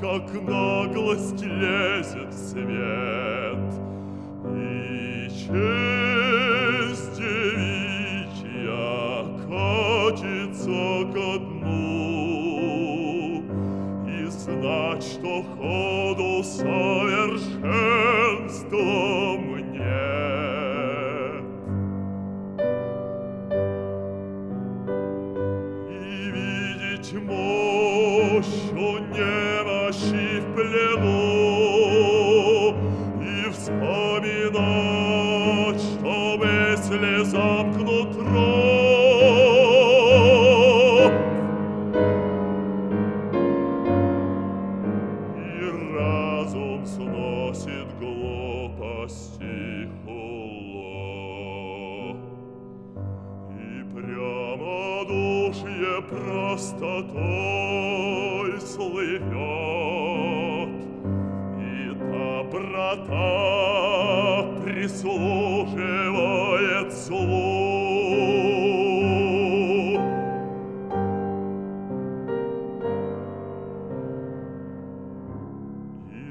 как наглость лезет в свет, И честь девичья катится ко дну, И знать, что ходу совершенством нет. И видеть мощью немощи в плену, И вспоминать, что мысли замкнут рот. И разум сносит глупости хула. душье простотой слывет, И доброта прислуживает злу.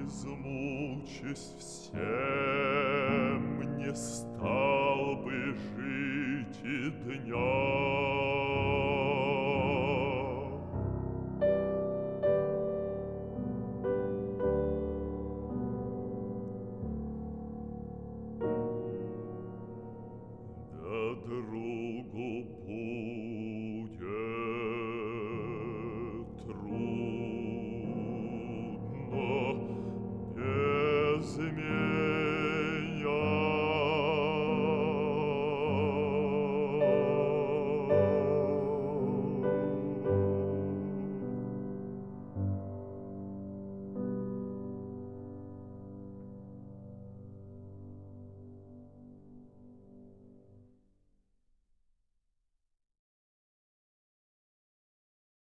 Измучись всем, не стал бы жить и дня.